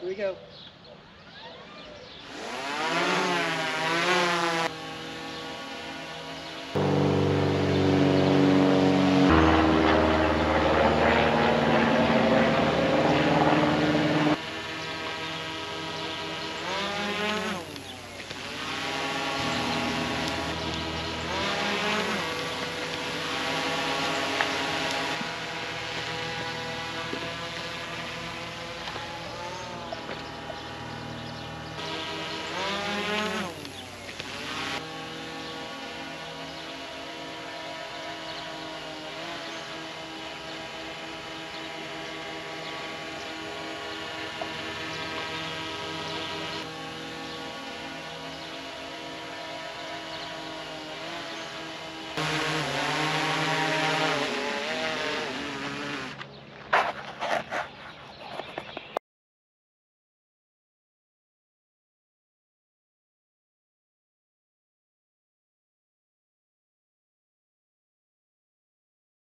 Here we go.